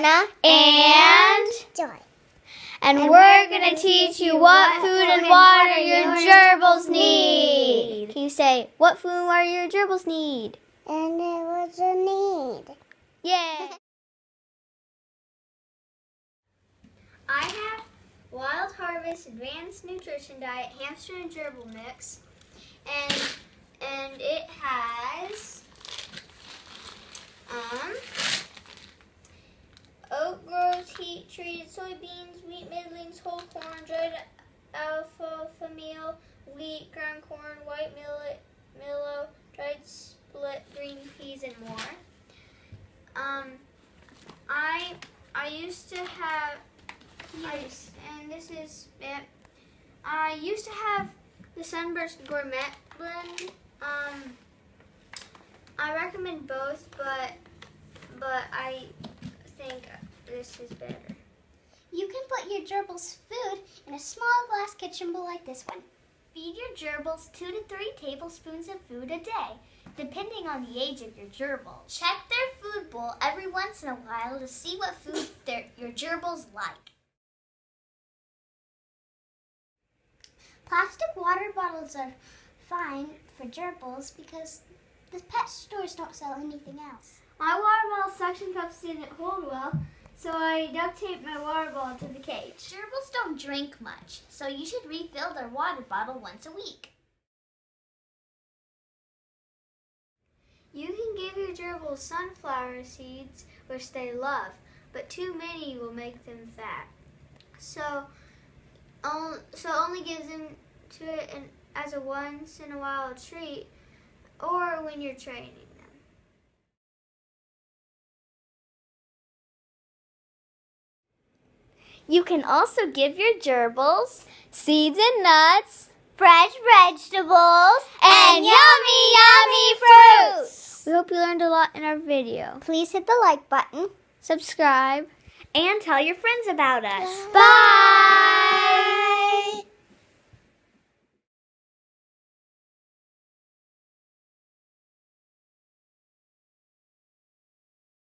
Hannah, and Joy. and we're gonna teach you what food and water your gerbils need. Can you say what food and water your gerbils need? And it was a need. Yeah. I have Wild Harvest Advanced Nutrition Diet Hamster and Gerbil Mix, and and it has soybeans, wheat middlings, whole corn, dried alfalfa meal, wheat, ground corn, white millet, milo, dried split green peas, and more. Um, I I used to have, I, and this is it. I used to have the Sunburst Gourmet blend. Um, I recommend both, but but I think this is better. You can put your gerbils' food in a small glass kitchen bowl like this one. Feed your gerbils two to three tablespoons of food a day, depending on the age of your gerbil. Check their food bowl every once in a while to see what food your gerbils like. Plastic water bottles are fine for gerbils because the pet stores don't sell anything else. My water bottle suction cups didn't hold well, so I duct taped my water bottle to the cage. Gerbils don't drink much, so you should refill their water bottle once a week. You can give your gerbils sunflower seeds, which they love, but too many will make them fat. So, so only give them to it as a once in a while treat, or when you're training You can also give your gerbils seeds and nuts, Fresh vegetables and yummy, yummy fruits. We hope you learned a lot in our video. Please hit the like button. Subscribe. And tell your friends about us. Bye!